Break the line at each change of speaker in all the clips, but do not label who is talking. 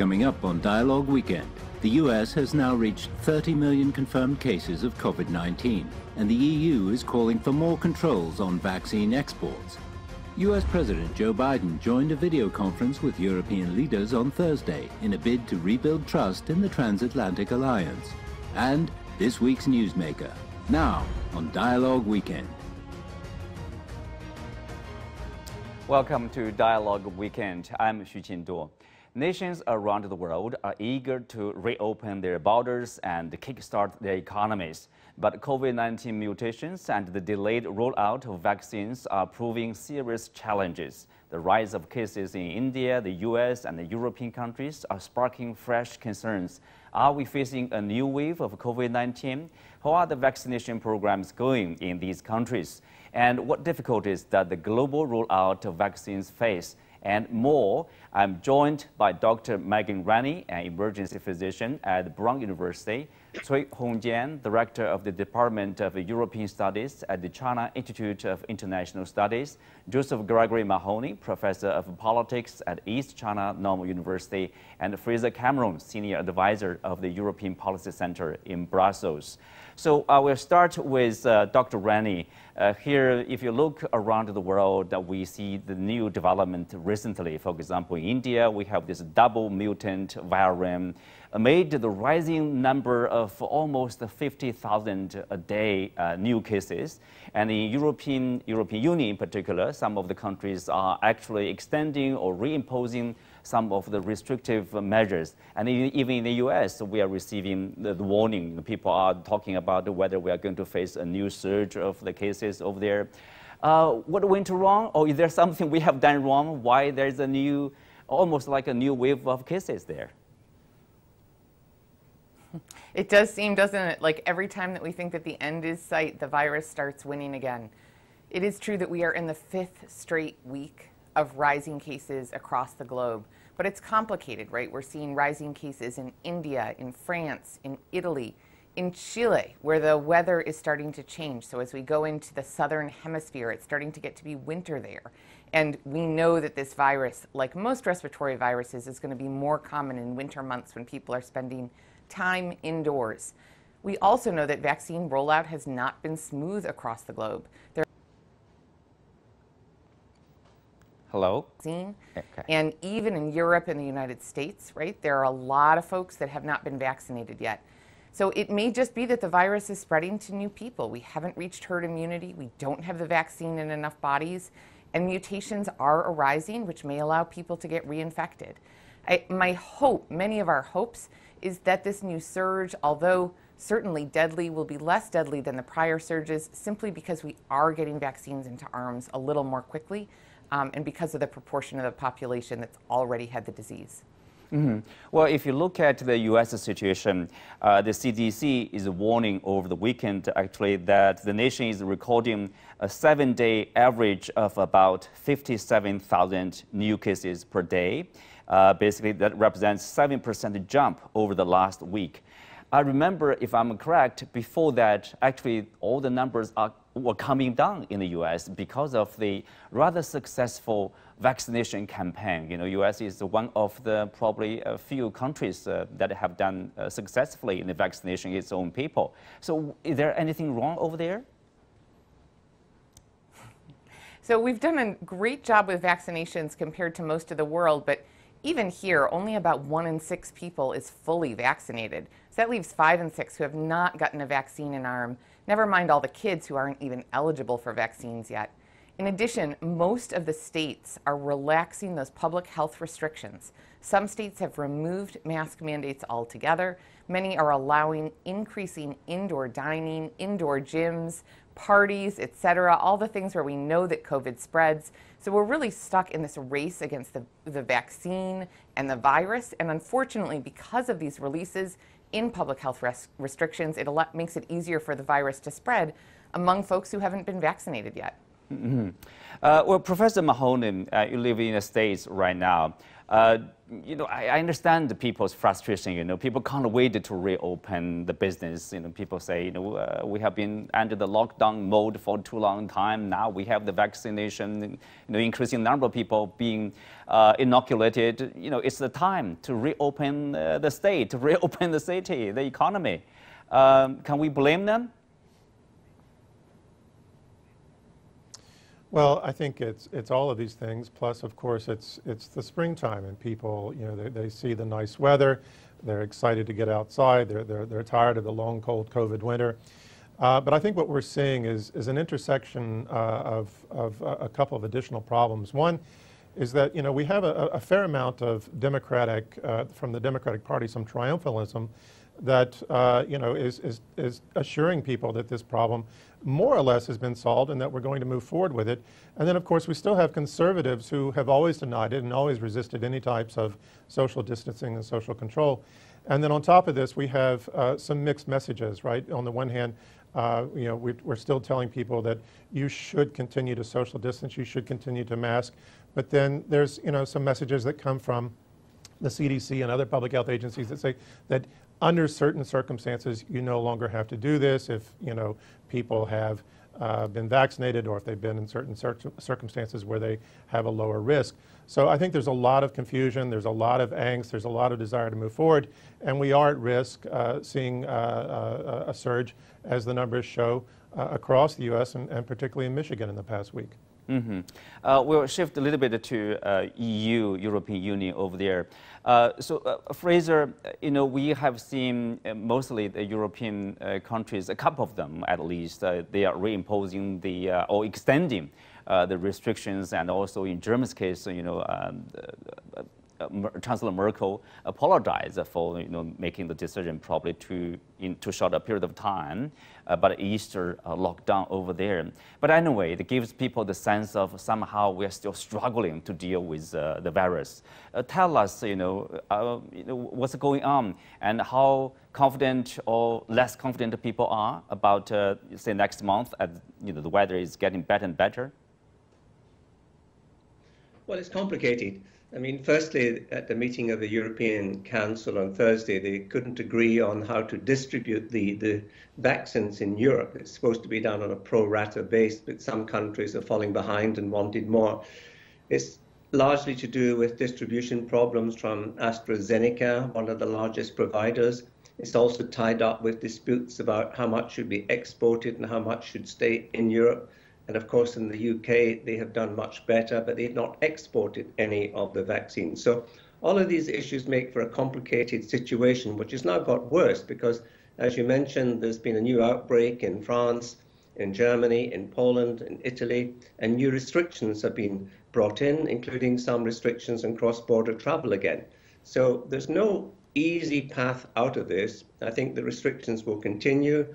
Coming up on Dialogue Weekend, the US has now reached 30 million confirmed cases of COVID 19, and the EU is calling for more controls on vaccine exports. US President Joe Biden joined a video conference with European leaders on Thursday in a bid to rebuild trust in the transatlantic alliance. And this week's newsmaker, now on Dialogue Weekend.
Welcome to Dialogue Weekend. I'm Xu Qinduo. Nations around the world are eager to reopen their borders and kickstart their economies. But COVID-19 mutations and the delayed rollout of vaccines are proving serious challenges. The rise of cases in India, the US, and the European countries are sparking fresh concerns. Are we facing a new wave of COVID-19? How are the vaccination programs going in these countries? And what difficulties does the global rollout of vaccines face? and more. I'm joined by Dr. Megan Ranney, an emergency physician at Brown University, Cui Hongjian, Director of the Department of European Studies at the China Institute of International Studies, Joseph Gregory Mahoney, Professor of Politics at East China Normal University, and Fraser Cameron, Senior Advisor of the European Policy Center in Brussels. So I uh, will start with uh, Dr. Ranney. Uh, here, if you look around the world, we see the new development recently. For example, India, we have this double mutant variant amid the rising number of almost 50,000 a day uh, new cases. And in European, European Union in particular, some of the countries are actually extending or reimposing some of the restrictive measures. And even in the US, we are receiving the, the warning. People are talking about whether we are going to face a new surge of the cases over there. Uh, what went wrong? Or is there something we have done wrong? Why there's a new, almost like a new wave of cases there?
It does seem, doesn't it, like every time that we think that the end is sight, the virus starts winning again. It is true that we are in the fifth straight week of rising cases across the globe. But it's complicated, right? We're seeing rising cases in India, in France, in Italy, in Chile, where the weather is starting to change. So as we go into the southern hemisphere, it's starting to get to be winter there. And we know that this virus, like most respiratory viruses, is going to be more common in winter months when people are spending time indoors. We also know that vaccine rollout has not been smooth across the globe. There
Hello?
Okay. And even in Europe and the United States, right, there are a lot of folks that have not been vaccinated yet. So it may just be that the virus is spreading to new people. We haven't reached herd immunity. We don't have the vaccine in enough bodies. And mutations are arising, which may allow people to get reinfected. I, my hope, many of our hopes, is that this new surge, although certainly deadly, will be less deadly than the prior surges simply because we are getting vaccines into arms a little more quickly um, and because of the proportion of the population that's already had the disease.
Mm -hmm. Well, if you look at the U.S. situation, uh, the CDC is warning over the weekend actually that the nation is recording a seven-day average of about 57,000 new cases per day. Uh, basically, that represents 7% jump over the last week. I remember, if I'm correct, before that, actually all the numbers are were coming down in the U.S. because of the rather successful vaccination campaign. You know, U.S. is one of the probably a few countries uh, that have done uh, successfully in the vaccination its own people. So, is there anything wrong over there?
So we've done a great job with vaccinations compared to most of the world, but even here, only about one in six people is fully vaccinated. So that leaves five and six who have not gotten a vaccine in arm never mind all the kids who aren't even eligible for vaccines yet. In addition, most of the states are relaxing those public health restrictions. Some states have removed mask mandates altogether. Many are allowing increasing indoor dining, indoor gyms, parties, etc., all the things where we know that COVID spreads. So we're really stuck in this race against the, the vaccine and the virus. And unfortunately, because of these releases, in public health res- restrictions, it makes it easier for the virus to spread among folks who haven't been vaccinated yet.
Mm-hmm. Uh, well, Professor Mahoney, uh, you live in the States right now. Uh, you know, I, I, understand the people's frustration. You know, people can't wait to reopen the business. You know, people say, you know, uh, we have been under the lockdown mode for too long time. Now we have the vaccination, you know, increasing number of people being uh, inoculated. You know, it's the time to reopen uh, the state, to reopen the city, the economy. Um, can we blame them?
Well, I think it's it's all of these things. Plus, of course, it's it's the springtime, and people, you know, they, they see the nice weather, they're excited to get outside. They're they're they're tired of the long, cold COVID winter. Uh, but I think what we're seeing is is an intersection uh, of of a couple of additional problems. One is that you know we have a, a fair amount of Democratic uh, from the Democratic Party, some triumphalism that uh, you know is, is is assuring people that this problem more or less has been solved and that we're going to move forward with it. And then, of course, we still have conservatives who have always denied it and always resisted any types of social distancing and social control. And then on top of this, we have uh, some mixed messages, right? On the one hand, uh, you know, we, are still telling people that you should continue to social distance, you should continue to mask. But then there's, you know, some messages that come from the CDC and other public health agencies that say that under certain circumstances, you no longer have to do this if, you know, people have uh, been vaccinated or if they've been in certain cir circumstances where they have a lower risk. So I think there's a lot of confusion, there's a lot of angst, there's a lot of desire to move forward, and we are at risk uh, seeing uh, uh a surge as the numbers show uh, across the U.S. And, and particularly in Michigan in the past week.
Mm -hmm. uh, we'll shift a little bit to uh, EU, European Union over there. Uh, so, uh, Fraser, uh, you know, we have seen uh, mostly the European countries, a couple of them at least, they are reimposing the or extending the restrictions, and also in Germany's case, you know, um, Chancellor Merkel apologized for you know making the decision probably in too short a period of time, but Easter uh, lockdown over there. But anyway, it gives people the sense of somehow we're still struggling to deal with uh, the virus. Uh, tell us, you know, uh, you know, what's going on and how confident or less confident people are about uh, say next month as you know the weather is getting better and better.
Well, it's complicated. I mean, firstly, at the meeting of the European Council on Thursday, they couldn't agree on how to distribute the, the vaccines in Europe. It's supposed to be done on a pro rata base, but some countries are falling behind and wanted more. It's largely to do with distribution problems from AstraZeneca, one of the largest providers. It's also tied up with disputes about how much should be exported and how much should stay in Europe. And of course, in the UK, they have done much better, but they've not exported any of the vaccines. So all of these issues make for a complicated situation, which has now got worse because, as you mentioned, there's been a new outbreak in France, in Germany, in Poland, in Italy, and new restrictions have been brought in, including some restrictions on cross-border travel again. So there's no easy path out of this. I think the restrictions will continue.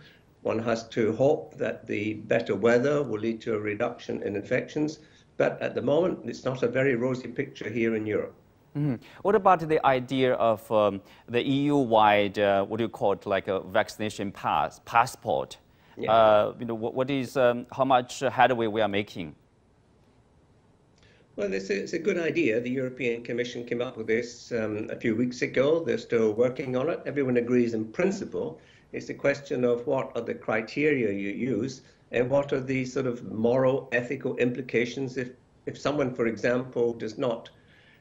One has to hope that the better weather will lead to a reduction in infections. But at the moment, it's not a very rosy picture here in Europe.
Mm. What about the idea of um, the EU-wide, uh, what do you call it, like a vaccination pass, passport? Yeah. Uh, you know, what, what is, um, how much headway we are making?
Well, it's a, it's a, good idea. The European Commission came up with this um, a few weeks ago. They're still working on it. Everyone agrees in principle. It's a question of what are the criteria you use and what are the sort of moral, ethical implications if, if someone, for example, does not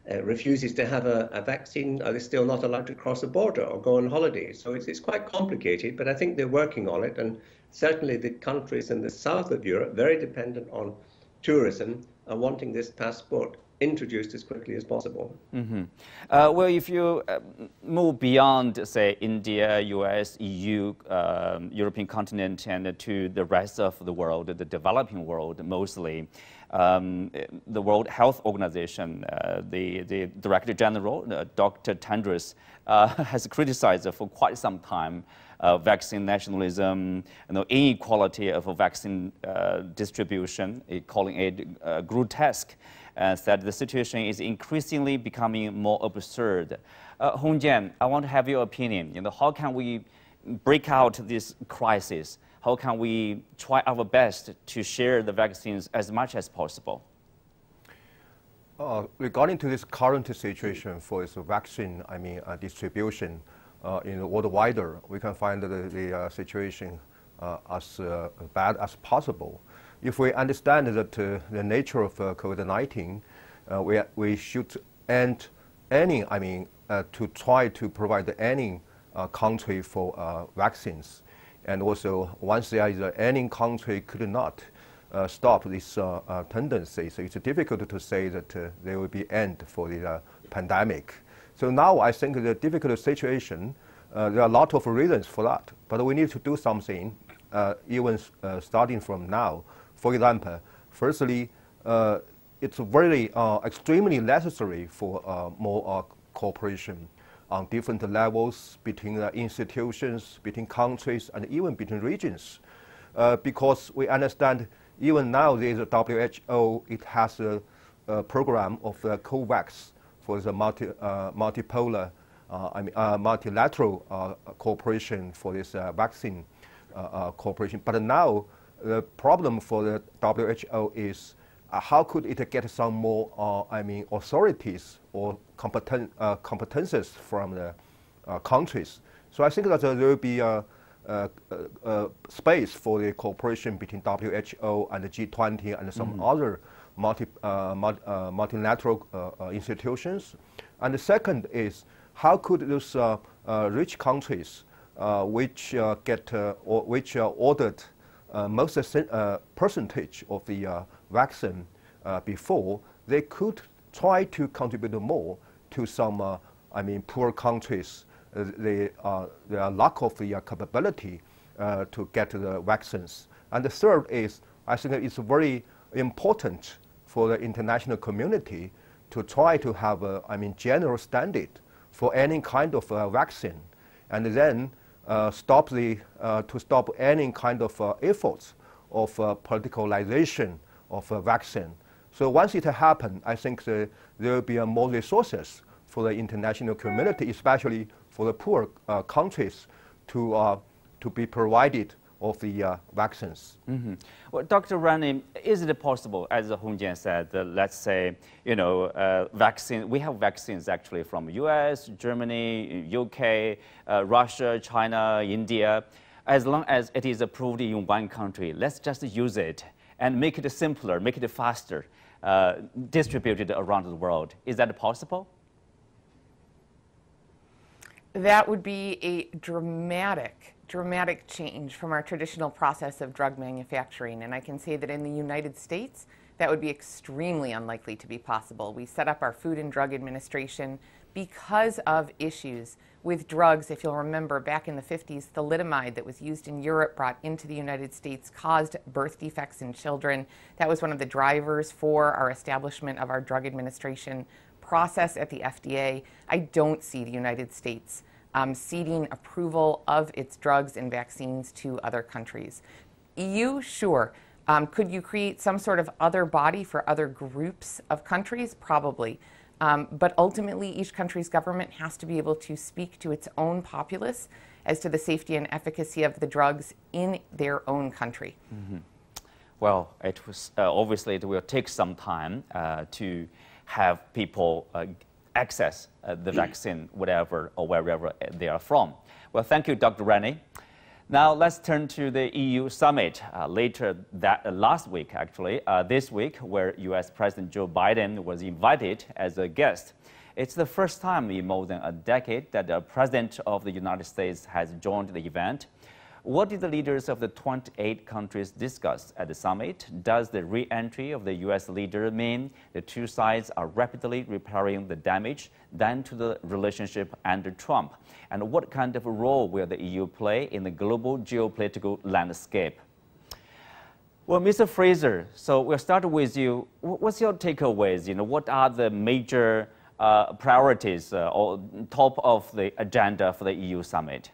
uh, refuses to have a, a, vaccine, are they still not allowed to cross a border or go on holiday? So it's, it's quite complicated, but I think they're working on it. And certainly the countries in the south of Europe, very dependent on tourism, are wanting this passport introduced as quickly as possible.
Mm -hmm. uh, well, if you uh, move beyond, say, India, US, EU, um, European continent, and to the rest of the world, the developing world mostly, um, the World Health Organization, uh, the, the Director General, uh, Dr. Tedros, uh, has criticized for quite some time uh, vaccine nationalism, you know, inequality of vaccine uh, distribution, calling it uh, grotesque uh, said the situation is increasingly becoming more absurd. Uh, Hong Jian, I want to have your opinion. You know, how can we break out this crisis? How can we try our best to share the vaccines as much as possible?
Uh, regarding to this current situation for this vaccine, I mean uh, distribution uh, in worldwide, we can find the, the uh, situation uh, as uh, bad as possible. If we understand that the nature of uh, COVID-19, uh, we, we should end any, I mean, uh, to try to provide any country for vaccines. And also, once there is any country could not uh, stop this uh, uh, tendency. So it's difficult to say that there will be end for the pandemic. So now I think the difficult situation, there are a lot of reasons for that, but we need to do something even starting from now. For example, firstly, it's very uh, extremely necessary for uh, more uh, cooperation on different levels between the institutions, between countries, and even between regions. because we understand even now, there is a WHO, it has a, a program of the COVAX for the multi, uh, multipolar, uh, I mean, uh, multilateral uh, cooperation for this uh, vaccine uh, cooperation. But now, the problem for the WHO is how could it get some more, I mean, authorities or competen competences from the countries? So I think that there will be a uh, uh, uh, space for the cooperation between WHO and the G20 and some mm -hmm. other multi, multi multilateral institutions. And the second is how could those rich countries which get or which ordered most percentage of the vaccine before, they could try to contribute more to some, I mean, poor countries uh, the lack of the uh, capability uh, to get the vaccines. And the third is, I think it's very important for the international community to try to have a, I mean, general standard for any kind of uh, vaccine, and then uh, stop the, uh, to stop any kind of efforts of politicalization of a vaccine. So once it happens, I think the, there will be more resources for the international community, especially for the poor uh, countries to, uh, to be provided of the uh, vaccines.
Mm -hmm. Well, Dr. Ranney, is it possible, as Hong Jian said, let's say, you know, uh, vaccine, we have vaccines actually from US, Germany, UK, uh, Russia, China, India. As long as it is approved in one country, let's just use it and make it simpler, make it faster, uh, distributed around the world. Is that possible?
That would be a dramatic, dramatic change from our traditional process of drug manufacturing. And I can say that in the United States, that would be extremely unlikely to be possible. We set up our Food and Drug Administration because of issues with drugs. If you'll remember, back in the 50s, thalidomide that was used in Europe brought into the United States caused birth defects in children. That was one of the drivers for our establishment of our drug administration process at the FDA, I don't see the United States um, ceding approval of its drugs and vaccines to other countries. EU, sure. Um, could you create some sort of other body for other groups of countries? Probably. Um, but ultimately, each country's government has to be able to speak to its own populace as to the safety and efficacy of the drugs in their own country. Mm -hmm.
Well, it was uh, obviously it will take some time uh, to have people uh, access uh, the vaccine, whatever or wherever they are from. Well, thank you, Dr. Ranney. Now let's turn to the EU summit uh, later that uh, last week, actually, uh, this week, where U.S. President Joe Biden was invited as a guest. It's the first time in more than a decade that the President of the United States has joined the event. What did the leaders of the 28 countries discuss at the summit? Does the re-entry of the U.S. leader mean the two sides are rapidly repairing the damage done to the relationship under Trump? And what kind of role will the EU play in the global geopolitical landscape? Well, Mr. Fraser, so we'll start with you. What's your takeaways? You know, what are the major uh, priorities uh, or top of the agenda for the EU summit?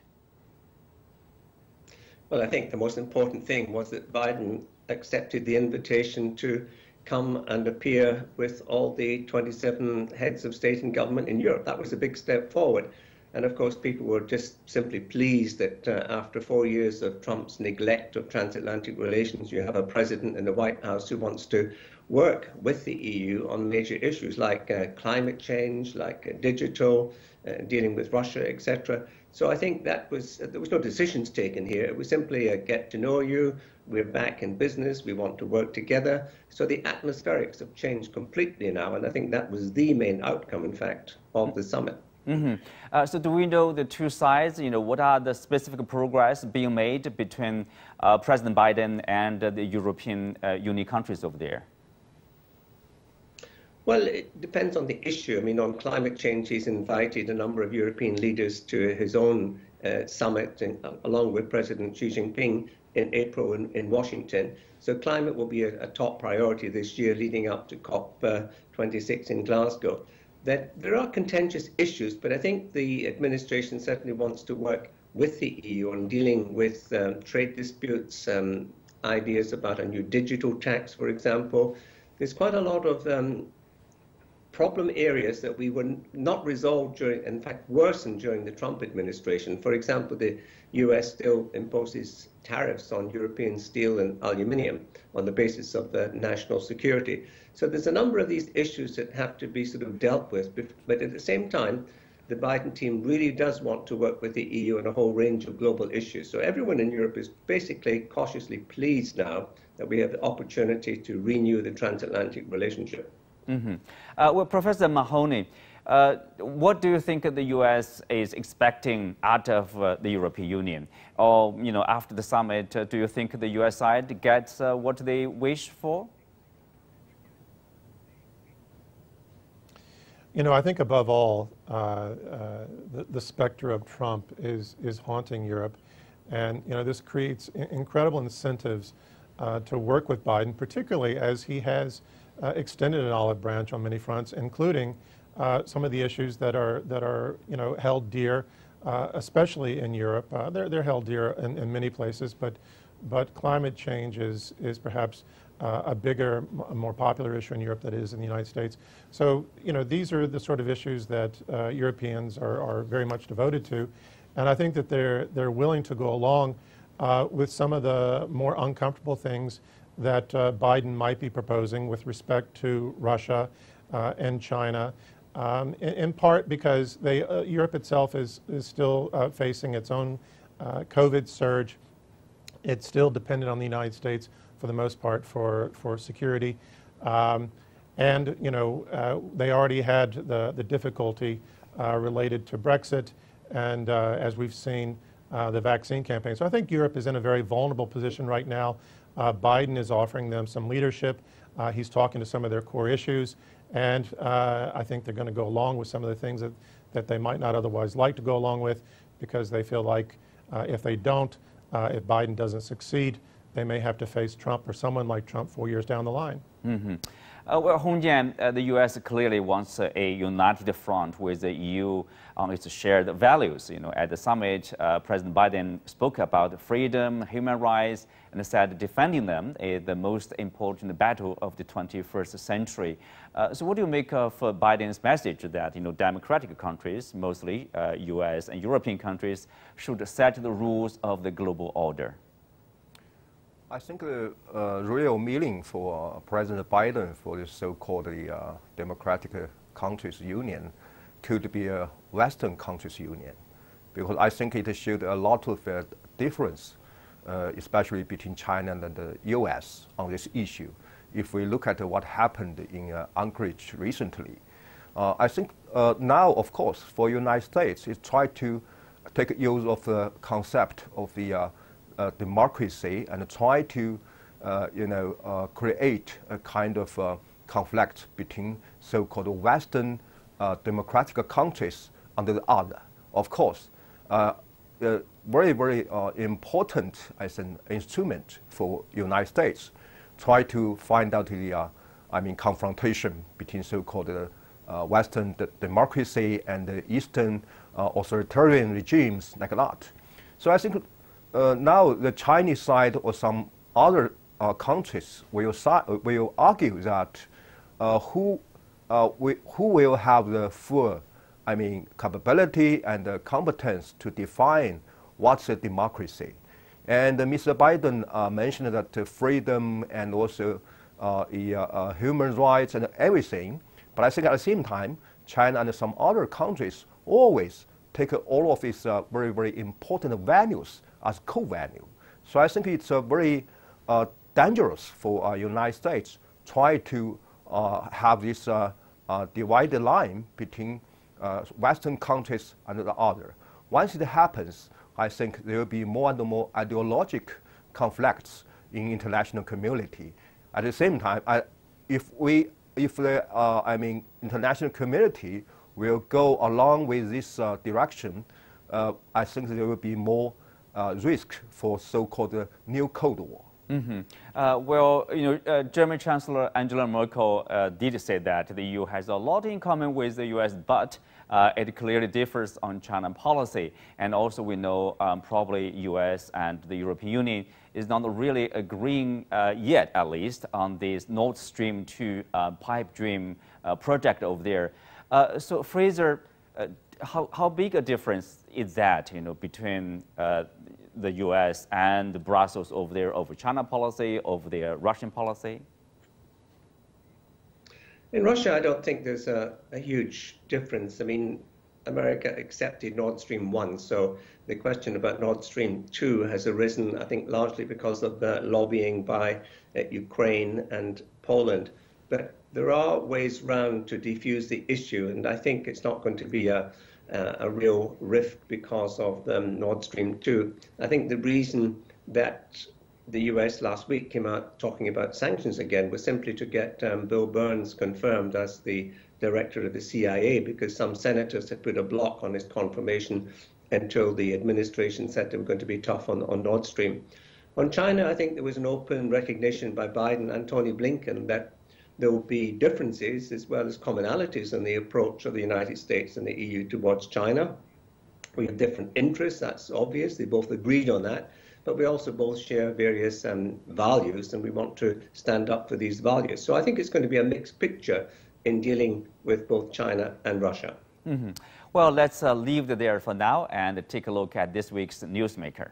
Well, I think the most important thing was that Biden accepted the invitation to come and appear with all the 27 heads of state and government in Europe. That was a big step forward. And of course, people were just simply pleased that uh, after four years of Trump's neglect of transatlantic relations, you have a president in the White House who wants to work with the EU on major issues like uh, climate change, like uh, digital, uh, dealing with Russia, etc. So I think that was there was no decisions taken here. It was simply a get to know you. We're back in business. We want to work together. So the atmospherics have changed completely now, and I think that was the main outcome, in fact, of the summit.
Mm-hmm. Uh, so do we know the two sides? You know, what are the specific progress being made between uh, President Biden and uh, the European uh, Union countries over there?
Well, it depends on the issue. I mean, on climate change, he's invited a number of European leaders to his own uh, summit, in, along with President Xi Jinping in April in, in Washington. So climate will be a, a, top priority this year, leading up to COP26 uh, in Glasgow that there are contentious issues, but I think the administration certainly wants to work with the EU on dealing with um, trade disputes, um, ideas about a new digital tax, for example. There's quite a lot of um, problem areas that we were not resolved during, in fact, worsened during the Trump administration. For example, the US still imposes tariffs on European steel and aluminium on the basis of the national security. So there's a number of these issues that have to be sort of dealt with. But at the same time, the Biden team really does want to work with the EU on a whole range of global issues. So everyone in Europe is basically cautiously pleased now that we have the opportunity to renew the transatlantic relationship.
Mm-hmm. Uh, well, Professor Mahoney, uh, what do you think the U.S. is expecting out of uh, the European Union? Or, you know, after the summit, uh, do you think the U.S. side gets uh, what they wish for?
You know, I think above all, uh, the, the, specter of Trump is, is haunting Europe. And, you know, this creates incredible incentives to work with Biden, particularly as he has extended an olive branch on many fronts, including uh, some of the issues that are that are you know held dear, uh, especially in Europe. Uh, they're they're held dear in, in, many places, but but climate change is is perhaps uh, a bigger, more popular issue in Europe than it is in the United States. So you know these are the sort of issues that uh, Europeans are are very much devoted to, and I think that they're they're willing to go along with some of the more uncomfortable things that Biden might be proposing with respect to Russia and China. Um, in, in, part because they, uh, Europe itself is, is still uh, facing its own uh, COVID surge. It's still dependent on the United States for the most part for, for security. Um, and, you know, uh, they already had the, the difficulty uh, related to Brexit and, uh, as we've seen, the vaccine campaign. So I think Europe is in a very vulnerable position right now. Biden is offering them some leadership. he's talking to some of their core issues. And uh, I think they're going to go along with some of the things that, that they might not otherwise like to go along with because they feel like uh, if they don't, uh, if Biden doesn't succeed, they may have to face Trump or someone like Trump four years down the line.
Mm-hmm. Uh, well, Hong Jian, uh, the U.S. clearly wants uh, a united front with the EU on its shared values. You know, at the summit, uh, President Biden spoke about freedom, human rights, and said defending them is the most important battle of the 21st century. Uh, so, what do you make of uh, Biden's message that you know democratic countries, mostly U.S. and European countries, should set the rules of the global order?
I think the uh, real meaning for uh, President Biden for this so-called uh, democratic countries union could be a Western countries union, because I think it showed a lot of uh, difference, uh, especially between China and the U.S. on this issue. If we look at what happened in uh, Anchorage recently, I think now, of course, for United States, it tried to take use of the concept of the uh, democracy and try to, uh, you know, uh, create a kind of conflict between so-called Western democratic countries and the other. Of course, very, very important as an instrument for United States, try to find out the, I mean, confrontation between so-called uh, Western democracy and the Eastern uh, authoritarian regimes like that. So I think uh, now the Chinese side or some other uh, countries will, will argue that uh, who, uh, we, who will have the full I mean, capability and uh, competence to define what's a democracy. And uh, Mr. Biden uh, mentioned that freedom and also uh, uh, human rights and everything. But I think at the same time, China and some other countries always take all of these very, very important values as co-value. So I think it's a very dangerous for United States try to have this divided line between Western countries and the other. Once it happens, I think there will be more and more ideological conflicts in international community. At the same time, I, if we, if the, uh, I mean, international community will go along with this uh, direction, uh, I think there will be more uh, risk for so-called uh, new Cold War.
Mm -hmm. uh, well, you know, uh, German Chancellor Angela Merkel uh, did say that the EU has a lot in common with the US, but uh, it clearly differs on China policy. And also we know um, probably US and the European Union is not really agreeing uh, yet, at least, on this Nord Stream 2 uh, pipe dream project over there. so Fraser, how, how big a difference is that, you know, between the U.S. and Brussels over there over China policy, over their Russian policy?
In Russia, I don't think there's a, a huge difference. I mean, America accepted Nord Stream 1, so the question about Nord Stream 2 has arisen, I think, largely because of the lobbying by uh, Ukraine and Poland. But there are ways round to defuse the issue, and I think it's not going to be a uh, a real rift because of um, Nord Stream 2. I think the reason that the US last week came out talking about sanctions again was simply to get um, Bill Burns confirmed as the director of the CIA because some senators had put a block on his confirmation until the administration said they were going to be tough on, on Nord Stream. On China, I think there was an open recognition by Biden and Tony Blinken that there will be differences as well as commonalities in the approach of the United States and the EU towards China. We have different interests, that's obvious. They both agreed on that. But we also both share various um, values, and we want to stand up for these values. So I think it's going to be a mixed picture in dealing with both China and Russia.
Mm-hmm. Well, let's uh, leave it there for now and take a look at this week's Newsmaker.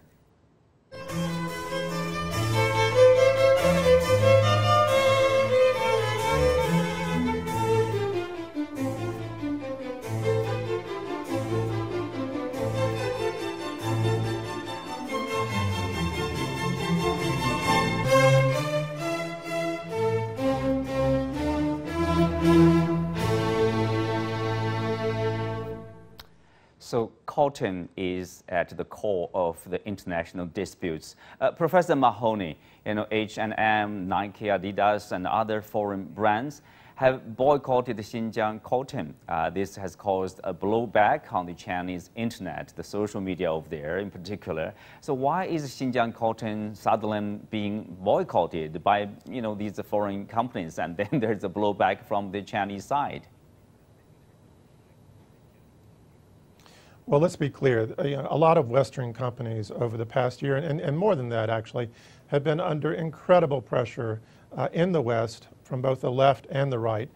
Cotton is at the core of the international disputes. Uh, Professor Mahoney, you know, H&M, Nike, Adidas, and other foreign brands have boycotted Xinjiang cotton. Uh, this has caused a blowback on the Chinese internet, the social media over there in particular. So why is Xinjiang cotton suddenly being boycotted by you know these foreign companies, and then there's a blowback from the Chinese side?
Well, let's be clear. Uh, you know, a lot of Western companies over the past year, and, and more than that actually, have been under incredible pressure uh, in the West from both the left and the right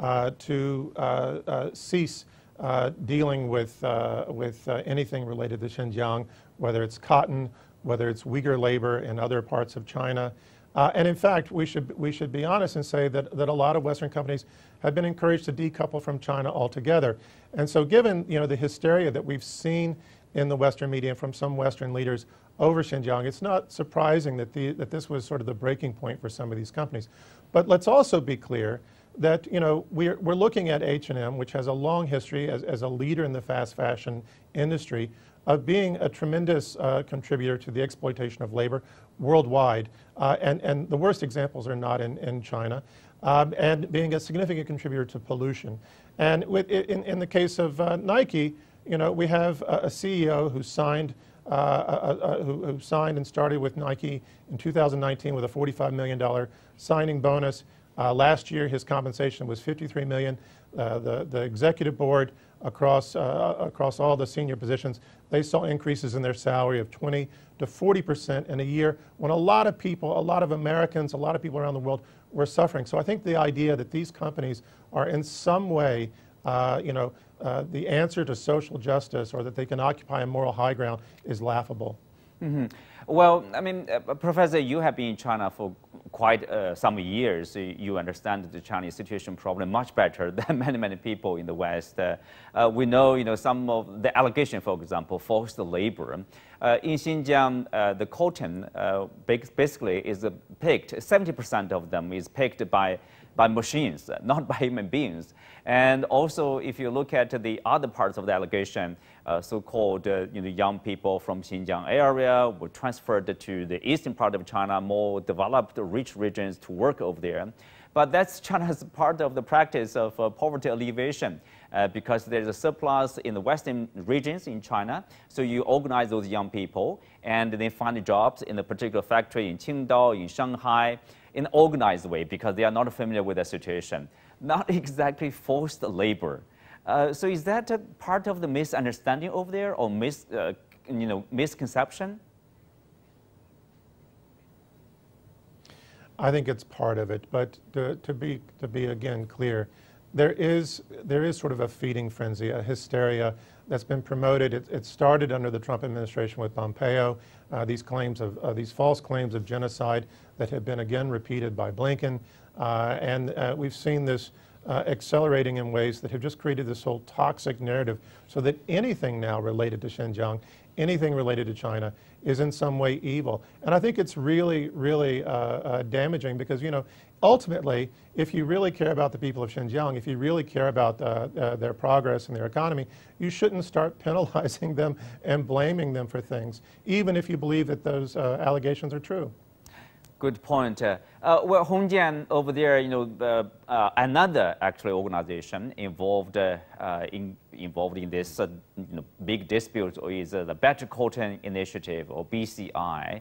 uh, to uh, uh cease uh, dealing with, with anything related to Xinjiang, whether it's cotton, whether it's Uyghur labor in other parts of China. Uh, and in fact, we should, we should be honest and say that, that a lot of Western companies have been encouraged to decouple from China altogether. And so given you know, the hysteria that we've seen in the Western media and from some Western leaders over Xinjiang, it's not surprising that, the, that this was sort of the breaking point for some of these companies. But let's also be clear that you know, we're, we're looking at H&M, which has a long history as, as a leader in the fast fashion industry, of being a tremendous uh, contributor to the exploitation of labor worldwide. Uh, and, and the worst examples are not in, in China um, and being a significant contributor to pollution. And with, in, in the case of uh, Nike, you know, we have a, a CEO who signed, uh, who, who, signed and started with Nike in 2019 with a $45 million signing bonus. Uh, last year, his compensation was 53 million. Uh, the, the executive board across, uh, across all the senior positions, they saw increases in their salary of 20 to 40 percent in a year when a lot of people, a lot of Americans, a lot of people around the world were suffering. So I think the idea that these companies are in some way, uh, you know, uh, the answer to social justice or that they can occupy a moral high ground is laughable.
Mm -hmm. Well, I mean, uh, Professor, you have been in China for quite uh, some years. You understand the Chinese situation problem much better than many, many people in the West. Uh, uh we know, you know, some of the allegation, for example, forced labor. Uh, in Xinjiang, uh, the cotton basically is picked, 70% of them is picked by by machines, not by human beings. And also, if you look at the other parts of the allegation, uh, so-called uh, you know, young people from Xinjiang area were transferred to the eastern part of China, more developed, rich regions to work over there. But that's China's part of the practice of uh, poverty alleviation uh, because there's a surplus in the western regions in China. So you organize those young people and they find jobs in a particular factory in Qingdao, in Shanghai, in an organized way because they are not familiar with the situation. Not exactly forced labor. Uh, so is that part of the misunderstanding over there or mis, uh, you know, misconception?
I think it's part of it, but to, to, be, to be again clear, there is, there is sort of a feeding frenzy, a hysteria that's been promoted. It, it started under the Trump administration with Pompeo, uh, these claims of, uh, these false claims of genocide that have been again repeated by Blinken. Uh, and uh, we've seen this uh, accelerating in ways that have just created this whole toxic narrative so that anything now related to Xinjiang, anything related to China, is in some way evil. And I think it's really, really uh, damaging because, you know, ultimately, if you really care about the people of Xinjiang, if you really care about uh, uh their progress and their economy, you shouldn't start penalizing them and blaming them for things, even if you believe that those uh, allegations are true.
Good point. Uh, uh, well, Hongjian over there, you know, uh, another actually organization involved in involved in this you know, big dispute is the Better Cotton Initiative or BCI.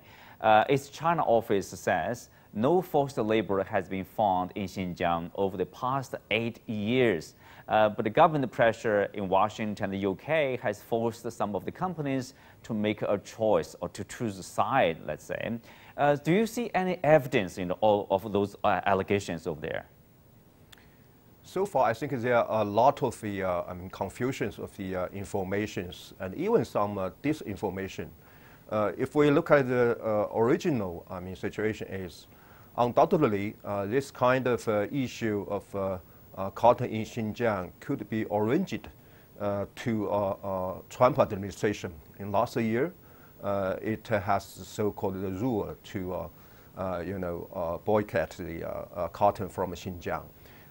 its China office says no forced labor has been found in Xinjiang over the past eight years. Uh, but the government pressure in Washington and the UK has forced some of the companies to make a choice or to choose a side, let's say. Uh, do you see any evidence in all of those uh, allegations over there?
So far, I think there are a lot of the uh, I mean, confusions of the uh, informations and even some uh, disinformation. if we look at the original I mean, situation is, undoubtedly, this kind of issue of uh, cotton in Xinjiang could be originated uh, to uh, Trump administration. In last year, it has so-called the rule to you know, boycott the cotton from Xinjiang.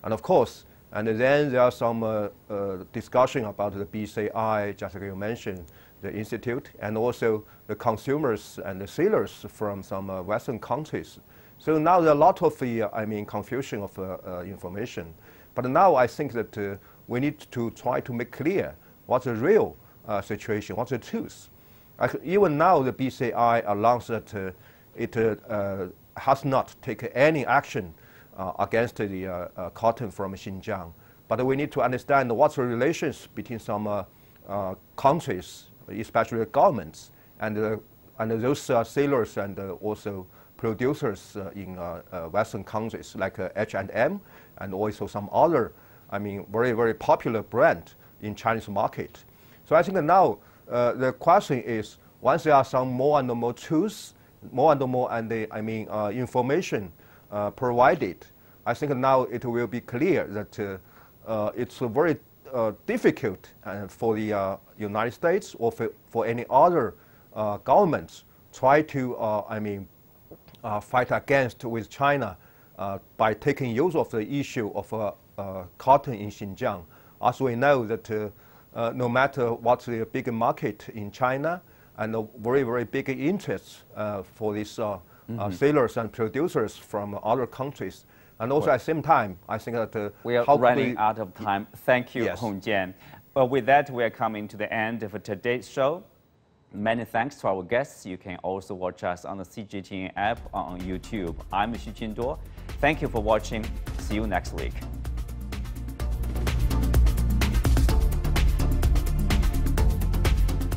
And of course, and then there are some uh, uh, discussion about the BCI, just like you mentioned, the institute, and also the consumers and the sellers from some uh, Western countries. So now there are a lot of, I mean, confusion of information. But now I think that uh, we need to try to make clear what's the real uh, situation, what's the truth. even now, the BCI announced that uh, it uh, uh, has not taken any action uh, against the cotton from Xinjiang. But we need to understand what's the relations between some countries, especially governments, and, and those sailors and also producers in Western countries like H&M and also some other, I mean, very, very popular brand in Chinese market. So I think now uh, the question is, once there are some more and more tools, more and more and the, I mean, uh, information uh, provided, I think now it will be clear that uh, uh, it's very uh, difficult for the United States or for, for any other governments try to, I mean, fight against with China uh, by taking use of the issue of uh, uh, cotton in Xinjiang. As we know that no matter what's the big market in China and a very, very big interest for these mm -hmm. sellers and producers from other countries, and also well, at the same time, I think that uh,
we are running we out of time. Thank you, yes. Hong Jian. Well, with that, we are coming to the end of today's show. Many thanks to our guests. You can also watch us on the CGTN app on YouTube. I'm Xu Qinduo. Thank you for watching. See you next week.